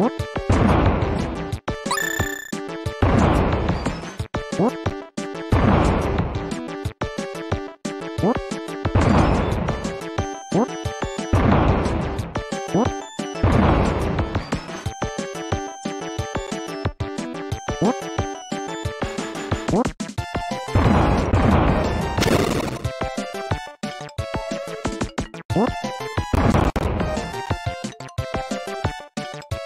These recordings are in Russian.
What?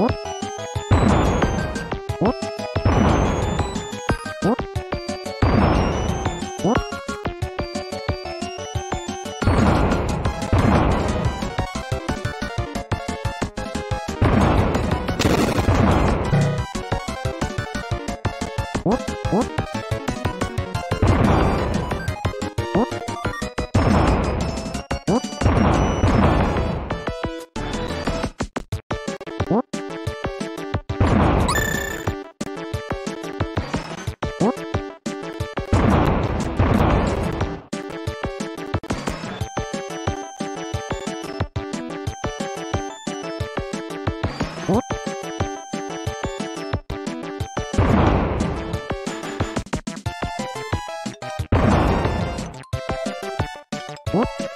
お What?